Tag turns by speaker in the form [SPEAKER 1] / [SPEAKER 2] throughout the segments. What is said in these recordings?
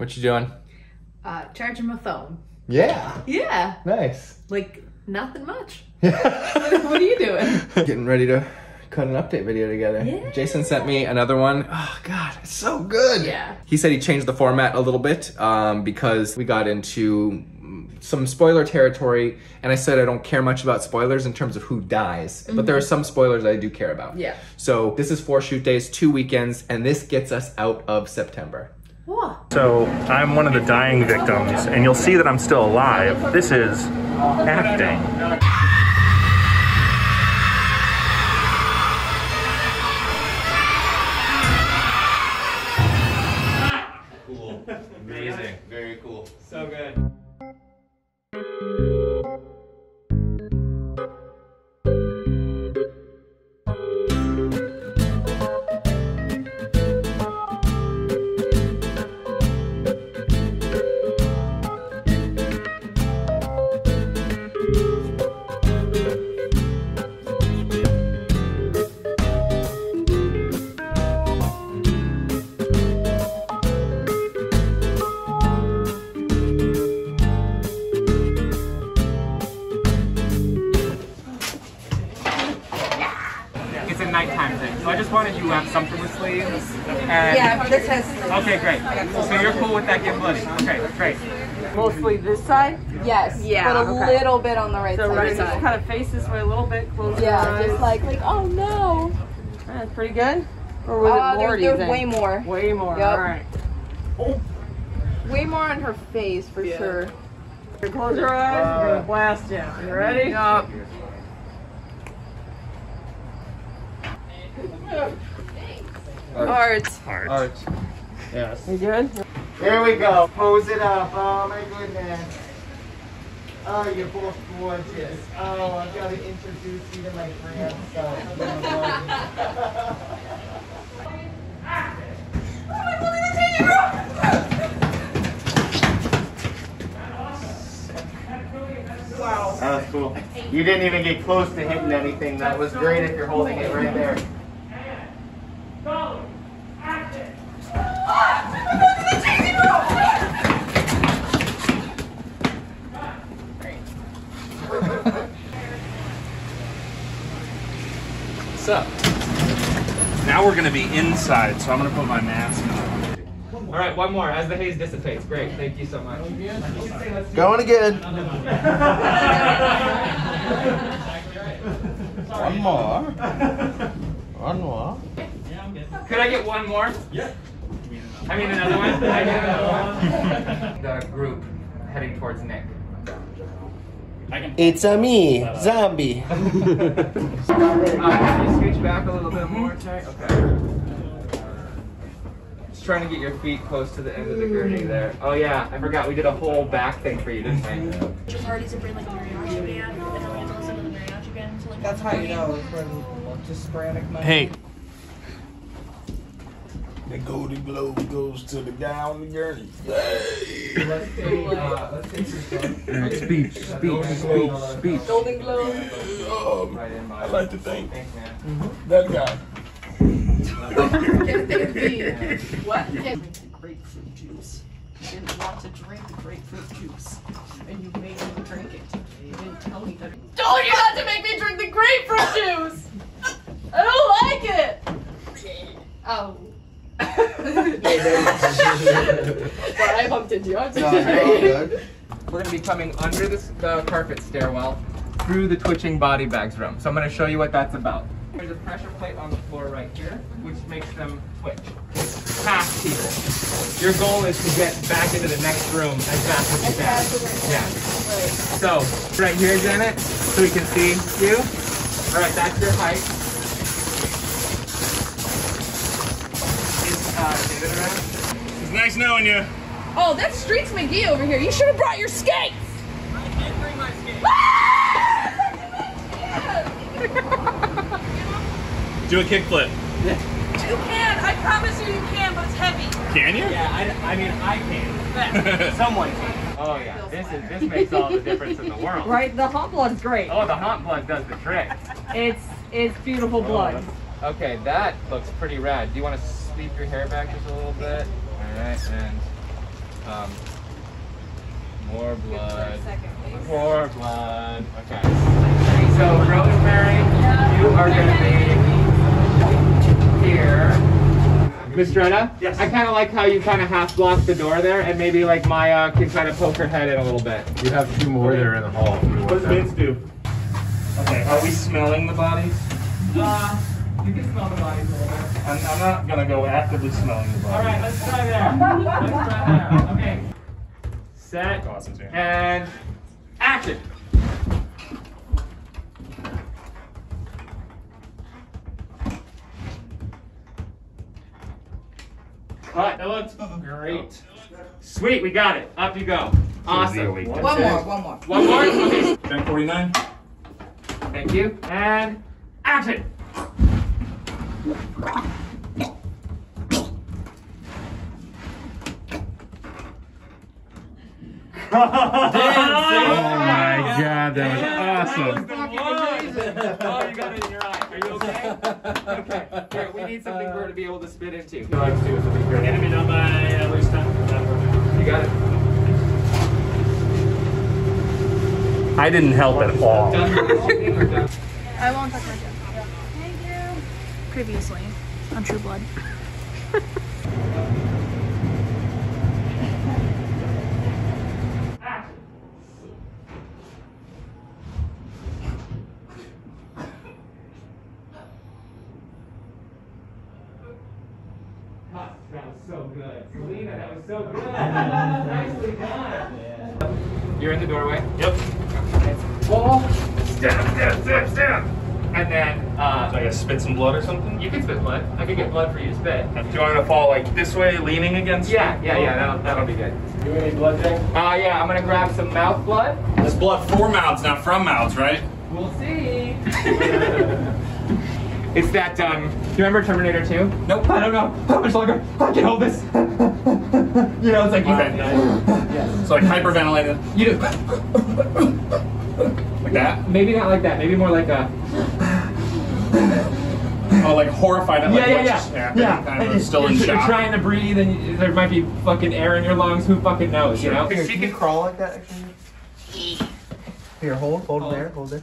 [SPEAKER 1] What you doing?
[SPEAKER 2] Uh, charging my phone.
[SPEAKER 1] Yeah.
[SPEAKER 2] Yeah,
[SPEAKER 1] Nice.
[SPEAKER 2] like nothing much. Yeah. what are you doing?
[SPEAKER 1] Getting ready to cut an update video together.
[SPEAKER 2] Yeah.
[SPEAKER 1] Jason sent me another one. Oh God, it's so good.
[SPEAKER 2] Yeah.
[SPEAKER 1] He said he changed the format a little bit um, because we got into mm, some spoiler territory, and I said I don't care much about spoilers in terms of who dies, but there are some spoilers I do care about.
[SPEAKER 2] Yeah.
[SPEAKER 1] So this is four shoot days, two weekends, and this gets us out of September.
[SPEAKER 3] So I'm one of the dying victims, and you'll see that I'm still alive. This is acting.
[SPEAKER 4] You have something with sleeves. And
[SPEAKER 5] Yeah, this has
[SPEAKER 4] Okay, great. So you're cool with that getting bloody? Okay, great.
[SPEAKER 5] mostly this side.
[SPEAKER 6] Yes.
[SPEAKER 5] Yeah,
[SPEAKER 6] But a
[SPEAKER 5] okay.
[SPEAKER 6] little bit on the right side.
[SPEAKER 5] So
[SPEAKER 6] side.
[SPEAKER 5] right, just kind of face this way a little bit, close your
[SPEAKER 6] Yeah,
[SPEAKER 5] eyes.
[SPEAKER 6] just like like oh no.
[SPEAKER 5] That's pretty good. Or was
[SPEAKER 6] Uh,
[SPEAKER 5] it more?
[SPEAKER 6] there,
[SPEAKER 5] do you
[SPEAKER 6] there's
[SPEAKER 5] think?
[SPEAKER 6] way more.
[SPEAKER 5] Way more.
[SPEAKER 6] Yep.
[SPEAKER 5] All right. Oh.
[SPEAKER 6] Way more on her face for sure.
[SPEAKER 5] Close your eyes. We're gonna blast you. You ready? Yup.
[SPEAKER 6] Art.
[SPEAKER 1] Art. Art.
[SPEAKER 4] Yes.
[SPEAKER 5] You good?
[SPEAKER 7] There we go. Pose it up. Oh my goodness. Oh, you're both gorgeous. Oh, I've got to introduce you to my grandson. Oh, that was cool. You didn't even get close to hitting anything. That was great if you're holding it right there.
[SPEAKER 1] What's up?
[SPEAKER 3] Now we're gonna be inside, so I'm gonna put my mask on.
[SPEAKER 4] All right, one more as the haze dissipates. Great, thank you so much.
[SPEAKER 7] Going again. One more. One more.
[SPEAKER 4] Could I get one more? Yeah. I mean another one. I get another one? the group heading towards Nick.
[SPEAKER 7] It's a me, zombie.
[SPEAKER 4] Uh, can you scooch back a little bit more, Terry? Okay. Just trying to get your feet close to the end of the gurney there. Oh yeah, I forgot we did a whole back thing for you, didn't we?
[SPEAKER 8] Your parties to bring like a mariachi band, and then we have to listen to the mariachi band.
[SPEAKER 5] That's how you know it's when just sporadic money.
[SPEAKER 3] Hey,
[SPEAKER 9] The Golden Globe goes to the guy on the gurney.
[SPEAKER 4] Let's take, uh, let's take your
[SPEAKER 3] speech, speech, speech, speech.
[SPEAKER 6] Golden Globe.
[SPEAKER 9] Um,
[SPEAKER 4] right in
[SPEAKER 9] I like to think
[SPEAKER 4] Thanks, man.
[SPEAKER 9] that guy.
[SPEAKER 6] What?
[SPEAKER 5] grapefruit juice. You didn't want to drink grapefruit juice, and you made me drink it. You didn't tell me that.
[SPEAKER 6] Told you not to make me drink the grapefruit juice. I don't like it. Oh. Sorry, I bumped into you. I'm so sorry.
[SPEAKER 7] good.
[SPEAKER 4] We're gonna be coming under this, the carpet stairwell through the twitching body bags room. So I'm gonna show you what that's about. There's a pressure plate on the floor right here, which makes them twitch. Half people. Your goal is to get back into the next room as fast as you can. Yeah. So, right here, Janet, so we can see you. All right, that's your height.
[SPEAKER 3] It's nice knowing you.
[SPEAKER 6] Oh, that's Streets McGee over here. You should have brought your skates.
[SPEAKER 4] I can't bring my skate.
[SPEAKER 3] Do a kickflip.
[SPEAKER 5] You can. I promise you, you can, but it's heavy.
[SPEAKER 3] Can you?
[SPEAKER 4] Yeah, I, I mean, I can. Someone can. Oh yeah, this is this makes all the difference in the world.
[SPEAKER 5] Right, the hot blood's great.
[SPEAKER 4] Oh, the hot blood does the trick.
[SPEAKER 5] It's it's beautiful oh, blood.
[SPEAKER 4] Okay, that looks pretty rad. Do you want to sweep your hair back just a little bit? All right, and Um, more blood. More blood. Okay. So Rosemary, you are gonna be here. Miss Drena?
[SPEAKER 3] Yes.
[SPEAKER 4] I kind of like how you kind of half blocked the door there, and maybe like Maya can kind of poke her head in a little bit.
[SPEAKER 3] You have two more there in the hall. What does Vince do? Okay, are we smelling the bodies?
[SPEAKER 4] Uh, you can smell the bodies a little bit.
[SPEAKER 3] I'm, I'm not gonna go actively smelling the bodies.
[SPEAKER 4] All right, let's try there. let's try there. Okay. Set
[SPEAKER 3] Dawson's here.
[SPEAKER 4] and action. Cut. That looks great. Sweet, we got it. Up you go. Awesome.
[SPEAKER 3] One
[SPEAKER 5] One more, one more.
[SPEAKER 4] One more. Okay.
[SPEAKER 3] 1049.
[SPEAKER 4] Thank you. And action.
[SPEAKER 3] Oh, oh my god, that was awesome.
[SPEAKER 4] That was Oh, you got it in your eye. Are you okay? Okay. Here, we need something for her to be able to spit into. Uh, you
[SPEAKER 3] Enemy done by at least 10.
[SPEAKER 4] got it.
[SPEAKER 3] I didn't help at all.
[SPEAKER 8] I won't touch my job. Thank you. Previously on True Blood.
[SPEAKER 4] That was so good. Selena, that was so good. Nicely done. You're in the doorway.
[SPEAKER 3] Yep.
[SPEAKER 4] Pull. Stab, stab, stab, stab. And then, uh,
[SPEAKER 3] Like I spit some blood or something?
[SPEAKER 4] you can spit blood. I can get blood for you to spit.
[SPEAKER 3] Do you want to fall like this way, leaning against?
[SPEAKER 4] Yeah, yeah, yeah, that'll, that'll be good.
[SPEAKER 3] Do you need blood, Jay?
[SPEAKER 4] Uh, yeah, I'm gonna grab some mouth blood.
[SPEAKER 3] That's blood for mouths, not from mouths, right?
[SPEAKER 4] We'll see. it's that, um, do you remember Terminator 2? Nope, I don't know. How much longer? I can hold this. you know, it's like,
[SPEAKER 3] So like hyperventilated,
[SPEAKER 4] you do,
[SPEAKER 3] like that?
[SPEAKER 4] maybe not like that, maybe more like a,
[SPEAKER 3] Oh, like horrified at like
[SPEAKER 4] yeah, yeah,
[SPEAKER 3] what
[SPEAKER 4] yeah.
[SPEAKER 3] just happened,
[SPEAKER 4] yeah.
[SPEAKER 3] kind
[SPEAKER 4] And
[SPEAKER 3] still in
[SPEAKER 4] you're, you're trying to breathe and you- there might be fucking air in your lungs, who fucking knows, you know?
[SPEAKER 7] She can crawl like that, actually. Here, hold, hold oh. there, hold it.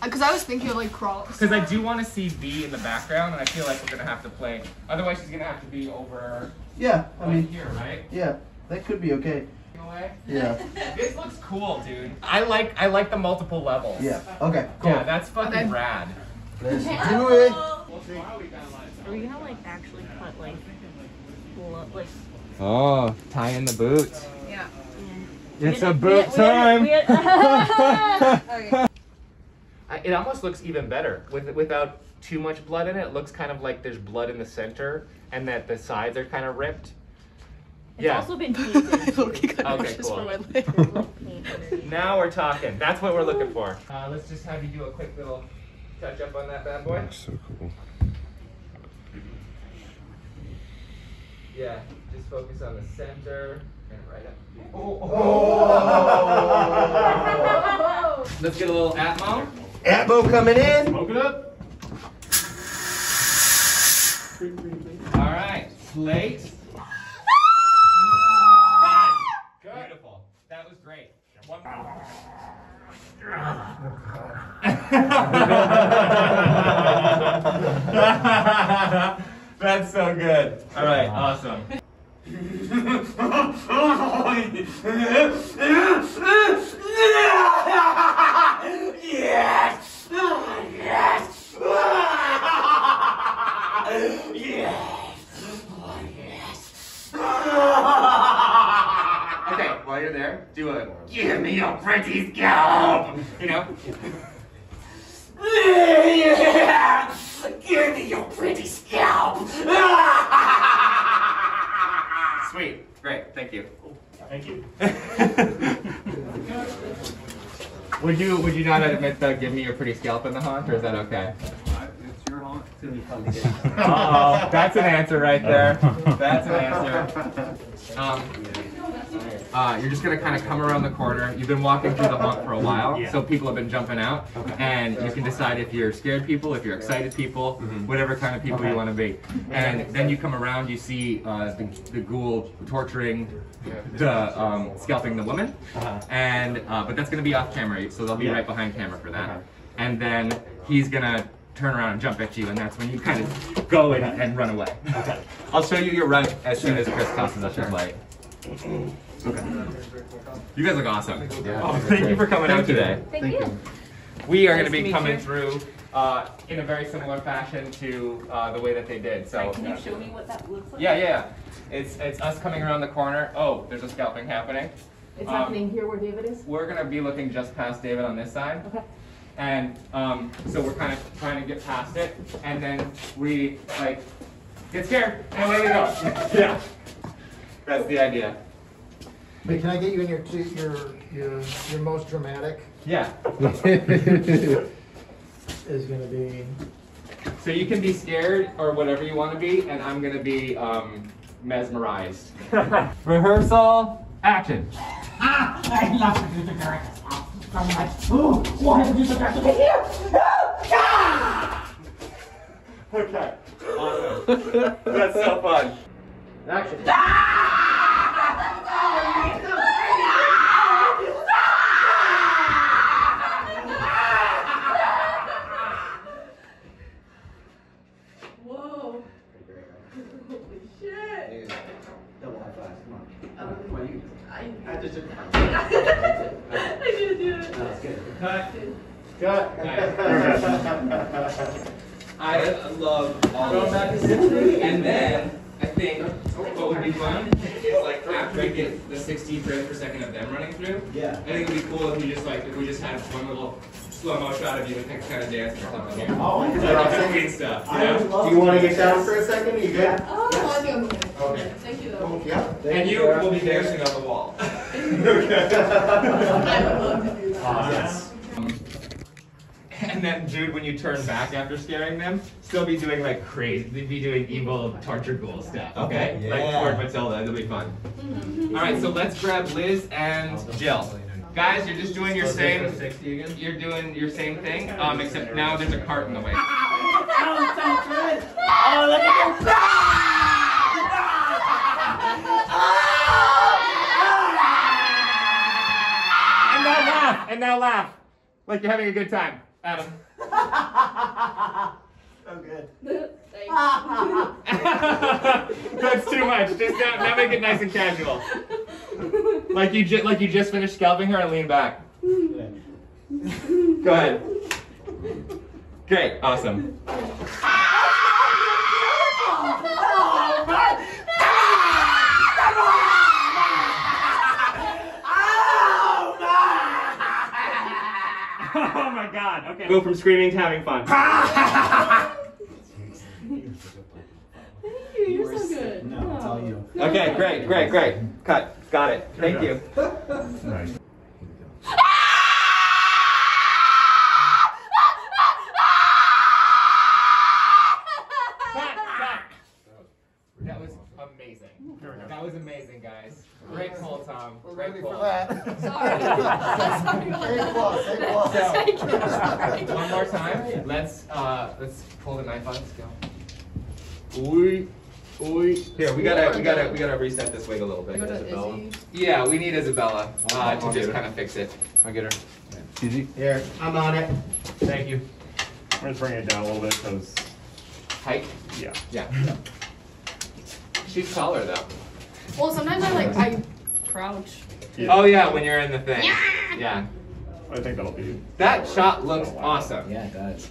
[SPEAKER 6] Uh, because I was thinking of like crawl.
[SPEAKER 4] Because I do want to see B in the background, and I feel like we're gonna have to play. Otherwise, she's gonna have to be over
[SPEAKER 7] Yeah, I
[SPEAKER 4] right
[SPEAKER 7] mean,
[SPEAKER 4] here, right?
[SPEAKER 7] yeah, that could be okay.
[SPEAKER 4] Away.
[SPEAKER 7] Yeah,
[SPEAKER 4] This looks cool, dude. I like I like the multiple levels.
[SPEAKER 7] yeah, okay, cool.
[SPEAKER 4] Yeah, that's fucking
[SPEAKER 6] Okay.
[SPEAKER 4] rad.
[SPEAKER 7] Let's do it.
[SPEAKER 8] Are we gonna like actually cut like blood like
[SPEAKER 4] Oh, tie in the boots.
[SPEAKER 6] Yeah.
[SPEAKER 4] It's
[SPEAKER 8] We
[SPEAKER 4] a boot
[SPEAKER 8] we
[SPEAKER 4] time.
[SPEAKER 8] we had-
[SPEAKER 6] Okay.
[SPEAKER 4] It almost looks even better with without too much blood in it. It looks kind of like there's blood in the center, and that the sides are kind of ripped.
[SPEAKER 8] It's
[SPEAKER 4] yeah.
[SPEAKER 8] also been painted. too.
[SPEAKER 4] Okay, cool.
[SPEAKER 8] Paint underneath.
[SPEAKER 4] Now we're talking. That's what we're looking for. Uh, let's just have you do a quick little touch up on that bad boy.
[SPEAKER 9] So cool.
[SPEAKER 4] Yeah, just focus on the center and right up. Let's get a little Atmo.
[SPEAKER 7] Atmo coming in.
[SPEAKER 3] Smoke it up.
[SPEAKER 4] All right, plate. That's so good. All right, awesome. Okay, while you're there, do a give me your pretty scalp. You know? give me your pretty scalp. Sweet, great, thank you.
[SPEAKER 3] Thank you.
[SPEAKER 4] Would you would you not admit the give me your pretty scalp in the haunt, or is that okay?
[SPEAKER 7] It's your haunt. It's gonna be fun to get.
[SPEAKER 4] Uh oh, that's an answer right there. That's an answer. Um, uh, you're just gonna kind of come around the corner. You've been walking through the haunt for a while,
[SPEAKER 3] Yeah.
[SPEAKER 4] so people have been jumping out, and you can decide if you're scared people, if you're excited people, whatever kind of people you want to be. And then you come around, you see uh, the, the ghoul torturing, the um, scalping the woman, and uh, but that's gonna be off camera, so they'll be right behind camera for that. And then he's gonna turn around and jump at you, and that's when you kind of go and, and run away. Okay. I'll show you your run as soon as Chris tosses up his light. Okay. You guys look awesome. Oh, thank you for coming out today.
[SPEAKER 8] Thank, you.
[SPEAKER 4] We are going to be coming
[SPEAKER 5] you.
[SPEAKER 4] through uh, in a very similar fashion to uh, the way that they did. So
[SPEAKER 5] Can you show me what that looks like?
[SPEAKER 4] yeah, yeah, yeah. It's it's us coming around the corner. Oh, there's a scalping happening.
[SPEAKER 5] It's
[SPEAKER 4] Um,
[SPEAKER 5] happening here where David is?
[SPEAKER 4] We're going to be looking just past David on this side.
[SPEAKER 5] Okay.
[SPEAKER 4] And um, so we're kind of trying to get past it, and then we like get scared, and away we go. yeah, that's the idea.
[SPEAKER 10] Wait, can I get you in your, two- your, your, your most dramatic
[SPEAKER 4] Yeah.
[SPEAKER 10] is gonna be,
[SPEAKER 4] So you can be scared or whatever you want to be, and I'm gonna be um, mesmerized. Rehearsal, action.
[SPEAKER 7] I love to do the director's so much. Ooh, why did you do the here?
[SPEAKER 4] Okay. Awesome. That's so fun.
[SPEAKER 7] Action.
[SPEAKER 5] Whoa. Holy shit.
[SPEAKER 7] Double high five, come on. Come on, you.
[SPEAKER 5] I,
[SPEAKER 7] I just.
[SPEAKER 5] I didn't do it.
[SPEAKER 7] That's good.
[SPEAKER 4] Cut.
[SPEAKER 7] Cut.
[SPEAKER 4] I love all of that. And then I think what would be fun is like after we get the 60 frames per second of them running through.
[SPEAKER 7] Yeah.
[SPEAKER 4] I think it'd be cool if we just like if we just had one little slow mo shot of you and kind of dancing or something here.
[SPEAKER 7] Oh, I
[SPEAKER 4] Like off the queen stuff. You
[SPEAKER 7] I
[SPEAKER 4] know?
[SPEAKER 7] love
[SPEAKER 11] Do you want to get down for a second? Are you good?
[SPEAKER 6] Oh, I think I'm good.
[SPEAKER 11] Okay.
[SPEAKER 6] Thank you though.
[SPEAKER 11] Yeah.
[SPEAKER 4] And you will be dancing on the wall.
[SPEAKER 6] I would love to do that.
[SPEAKER 11] Yes.
[SPEAKER 4] And then Jude, when you turn back after scaring them, still be doing like crazy, be doing evil torture ghoul stuff. Okay,
[SPEAKER 11] Okay,
[SPEAKER 4] like
[SPEAKER 11] yeah.
[SPEAKER 4] Ford Matilda, it'll be fun. All right, so let's grab Liz and Jill. Guys, you're just doing your same. You're doing your same thing, um, except now there's a cart in the way.
[SPEAKER 7] Oh, so good. Oh, look at
[SPEAKER 4] and now laugh, like you're having a good time, Adam.
[SPEAKER 7] So good.
[SPEAKER 4] That's too much. Just now, now make it nice and casual. Like you just like you just finished scalping her and lean back. Go ahead. Great, awesome. Oh my god. Okay. Go from screaming to having fun.
[SPEAKER 6] Thank you. You're so good.
[SPEAKER 7] No, it's all you.
[SPEAKER 4] Okay, great, great, great. Cut. Got it. Thank you. amazing. That was amazing, guys. Great pull, Tom. Great
[SPEAKER 10] ready
[SPEAKER 4] pull.
[SPEAKER 10] for that.
[SPEAKER 6] Sorry. Sorry.
[SPEAKER 10] Stay close, stay close.
[SPEAKER 6] Thank you.
[SPEAKER 4] One more time. Let's uh let's pull the knife out. Let's go. Oi, oi. Here, we gotta we gotta we gotta reset this wig a little bit.
[SPEAKER 6] Go to Izzy.
[SPEAKER 4] Yeah, we need Isabella uh, to just kind of fix it. I'll get her. Easy.
[SPEAKER 11] Here, I'm on it.
[SPEAKER 4] Thank you.
[SPEAKER 3] I'm just bringing it down a little bit because,
[SPEAKER 4] Height.
[SPEAKER 3] yeah.
[SPEAKER 4] Yeah. She's taller though.
[SPEAKER 6] Well, sometimes I like I crouch.
[SPEAKER 4] Oh yeah, when you're in the thing. Yeah.
[SPEAKER 3] I think that'll be
[SPEAKER 4] That shot looks awesome.
[SPEAKER 7] Yeah, it does.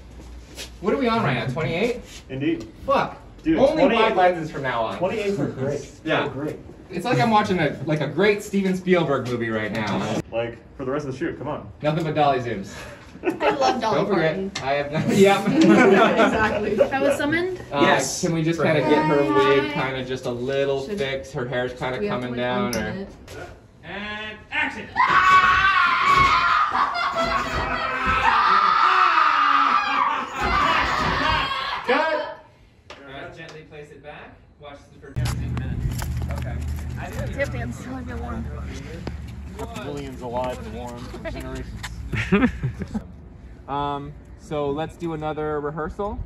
[SPEAKER 4] What are we on right now? 28?
[SPEAKER 3] indeed.
[SPEAKER 4] Fuck.
[SPEAKER 3] Dude,
[SPEAKER 4] Only
[SPEAKER 3] 28
[SPEAKER 4] wide lenses from now on.
[SPEAKER 3] 28 are great.
[SPEAKER 4] Yeah.
[SPEAKER 3] They're great.
[SPEAKER 4] It's like I'm watching a like a great Steven Spielberg movie right now.
[SPEAKER 3] Like for the rest of the shoot, come on.
[SPEAKER 4] Nothing but dolly zooms.
[SPEAKER 6] I love Dolly
[SPEAKER 4] Don't forget,
[SPEAKER 6] Parton.
[SPEAKER 4] I have no. Yep.
[SPEAKER 6] exactly.
[SPEAKER 8] I was summoned.
[SPEAKER 4] Uh,
[SPEAKER 11] Yes.
[SPEAKER 4] Can we just kind of get her wig kind of just a little
[SPEAKER 6] Should-
[SPEAKER 4] fixed? Her hair's kind of
[SPEAKER 6] We to,
[SPEAKER 4] coming
[SPEAKER 6] like,
[SPEAKER 4] down, or. And action. Cut. Alright, gently place it back. Watch this for 15 minutes. Okay. I didn't
[SPEAKER 8] Tip dance till I get warm.
[SPEAKER 9] Millions alive and warm for generations.
[SPEAKER 4] Um, so let's do another rehearsal.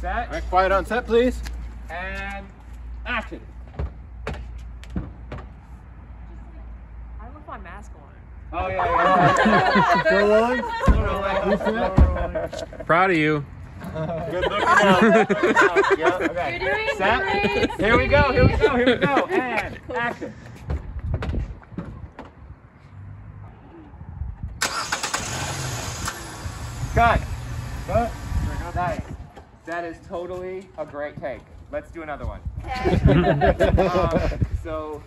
[SPEAKER 4] Set.
[SPEAKER 9] All right, quiet on set, please.
[SPEAKER 4] And action.
[SPEAKER 8] I left my mask on.
[SPEAKER 4] Oh yeah, yeah.
[SPEAKER 9] Still rolling?
[SPEAKER 3] Proud of you.
[SPEAKER 9] Good looking out. Good looking out. Yep.
[SPEAKER 4] Okay.
[SPEAKER 8] You're doing
[SPEAKER 4] Set.
[SPEAKER 8] great.
[SPEAKER 4] Here we go. Here we go. Here we go. And action. Cut.
[SPEAKER 9] Cut.
[SPEAKER 4] Nice. That is totally a great take. Let's do another one. um, so.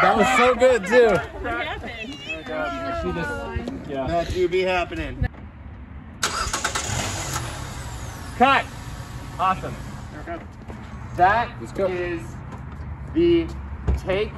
[SPEAKER 9] That was so good too.
[SPEAKER 8] What happened?
[SPEAKER 9] She just, yeah. That do be happening.
[SPEAKER 4] Cut. Awesome. That
[SPEAKER 9] Let's go.
[SPEAKER 4] is the take.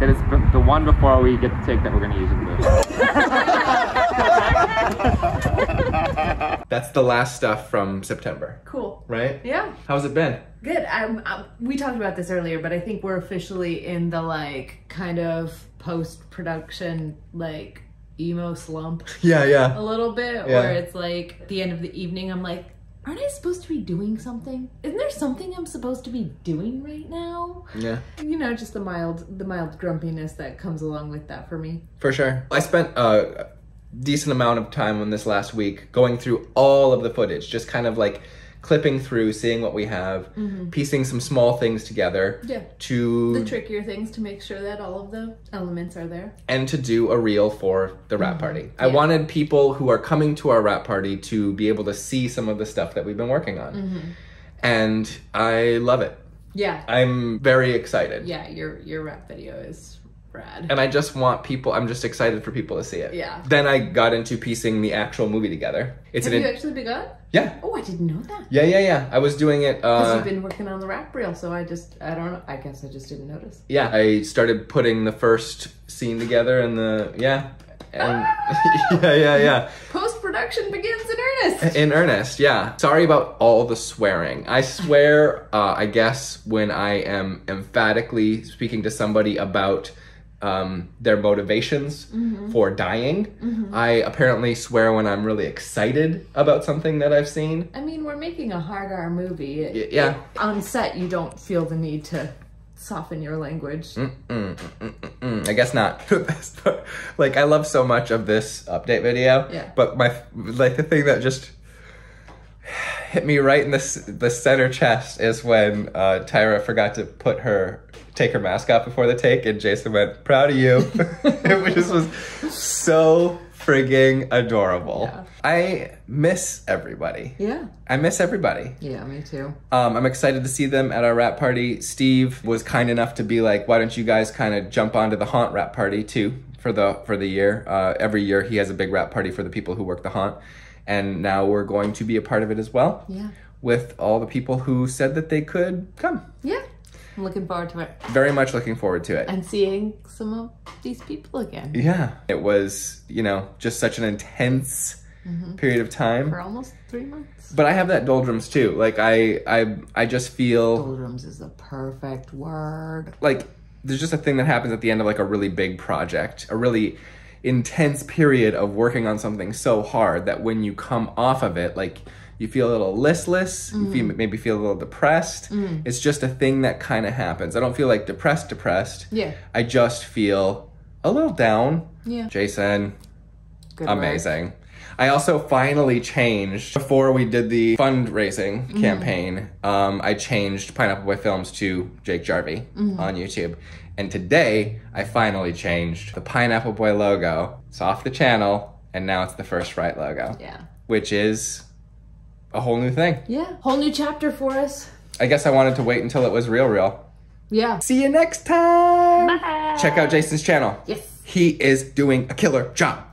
[SPEAKER 4] That is the one before we get the take that we're going to use in the movie.
[SPEAKER 1] That's the last stuff from September,
[SPEAKER 2] Cool.
[SPEAKER 1] right?
[SPEAKER 2] Yeah.
[SPEAKER 1] How's it been?
[SPEAKER 2] Good. I'm, i we talked about this earlier, but I think we're officially in the like kind of post production like emo slump
[SPEAKER 1] Yeah, yeah.
[SPEAKER 2] a little bit,
[SPEAKER 1] Yeah.
[SPEAKER 2] where it's like at the end of the evening, I'm like, aren't I supposed to be doing something? Isn't there something I'm supposed to be doing right now?
[SPEAKER 1] Yeah.
[SPEAKER 2] You know, just the mild, the mild grumpiness that comes along with that for me.
[SPEAKER 1] For sure. I spent a decent amount of time on this last week going through all of the footage, just kind of like clipping through, seeing what we have, mm-hmm. piecing some small things together
[SPEAKER 2] Yeah.
[SPEAKER 1] to
[SPEAKER 2] The trickier things to make sure that all of the elements are there.
[SPEAKER 1] and to do a reel for the wrap mm-hmm. party. I
[SPEAKER 2] Yeah.
[SPEAKER 1] wanted people who are coming to our wrap party to be able to see some of the stuff that we've been working on. Mm-hmm. And I love it.
[SPEAKER 2] Yeah.
[SPEAKER 1] I'm very excited.
[SPEAKER 2] Yeah, your your wrap video is rad.
[SPEAKER 1] And I just want people, I'm just excited for people to see it.
[SPEAKER 2] Yeah.
[SPEAKER 1] Then I got into piecing the actual movie together. It's
[SPEAKER 2] Have
[SPEAKER 1] an
[SPEAKER 2] you actually begun?
[SPEAKER 1] Yeah.
[SPEAKER 2] Oh, I didn't know that.
[SPEAKER 1] Yeah, yeah, yeah. I was doing it.
[SPEAKER 2] Because
[SPEAKER 1] Uh,
[SPEAKER 2] you've been working on the wrap reel, so I just, I don't know. I guess I just didn't notice.
[SPEAKER 1] yeah, I started putting the first scene together and the yeah, and yeah, yeah, yeah.
[SPEAKER 2] Post production begins in earnest.
[SPEAKER 1] In earnest, yeah. Sorry about all the swearing. I swear, uh, I guess, when I am emphatically speaking to somebody about um, their motivations for dying, I apparently swear when I'm really excited about something that I've seen.
[SPEAKER 2] I mean, we're making a hard R movie.
[SPEAKER 1] Y- yeah.
[SPEAKER 2] On set, you don't feel the need to soften your language.
[SPEAKER 1] Mm, mm, mm, mm, mm. I guess not. The best part- like I love so much of this update video.
[SPEAKER 2] Yeah.
[SPEAKER 1] But my like the thing that just hit me right in the the center chest is when uh, Tyra forgot to put her take her mask off before the take, and Jason went, "Proud of you," it just was so frigging adorable.
[SPEAKER 2] Yeah.
[SPEAKER 1] I miss everybody.
[SPEAKER 2] Yeah.
[SPEAKER 1] I miss everybody.
[SPEAKER 2] Yeah, me too.
[SPEAKER 1] Um, I'm excited to see them at our wrap party. Steve was kind enough to be like, "Why don't you guys kind of jump onto the haunt wrap party too for the for the year? Uh, every year he has a big wrap party for the people who work the haunt, and now we're going to be a part of it as well
[SPEAKER 2] Yeah.
[SPEAKER 1] with all the people who said that they could come.
[SPEAKER 2] Yeah. I'm looking forward to it.
[SPEAKER 1] Very much looking forward to it.
[SPEAKER 2] And seeing some of these people again
[SPEAKER 1] yeah, it was you know just such an intense mm-hmm. period of time.
[SPEAKER 2] for almost three months.
[SPEAKER 1] But I have that doldrums too. Like I I I just feel.
[SPEAKER 2] Doldrums is the perfect word.
[SPEAKER 1] like there's just a thing that happens at the end of like a really big project, a really intense period of working on something so hard that when you come off of it, like you feel a little listless, you feel, mm. maybe feel a little depressed. Mm. It's just a thing that kind of happens. I don't feel like depressed, depressed.
[SPEAKER 2] Yeah.
[SPEAKER 1] I just feel a little down.
[SPEAKER 2] Yeah.
[SPEAKER 1] Jason,
[SPEAKER 2] Good work.
[SPEAKER 1] Amazing. I also finally changed before we did the fundraising campaign. Um, I changed Pineapple Boy Films to Jake Jarvi on YouTube, and today I finally changed the Pineapple Boy logo. It's off the channel, and now it's the First Right logo,
[SPEAKER 2] Yeah.
[SPEAKER 1] which is a whole new thing.
[SPEAKER 2] Yeah. Whole new chapter for us.
[SPEAKER 1] I guess I wanted to wait until it was real, real.
[SPEAKER 2] Yeah.
[SPEAKER 1] See you next time.
[SPEAKER 2] Bye.
[SPEAKER 1] Check out Jason's channel.
[SPEAKER 2] Yes.
[SPEAKER 1] He is doing a killer job.